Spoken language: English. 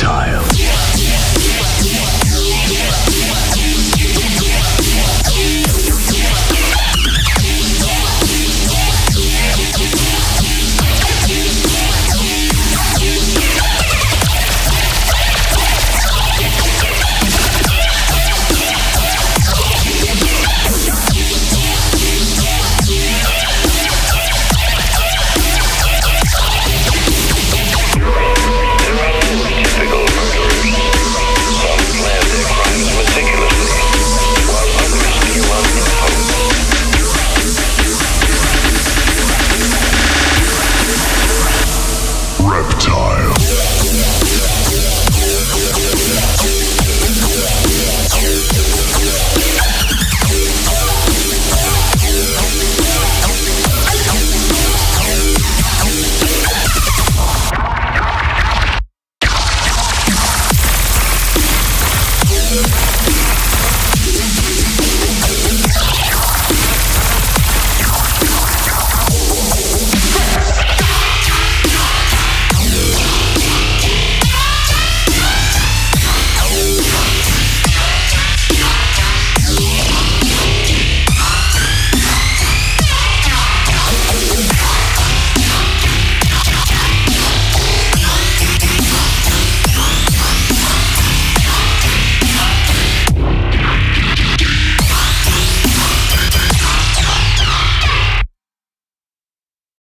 Tile.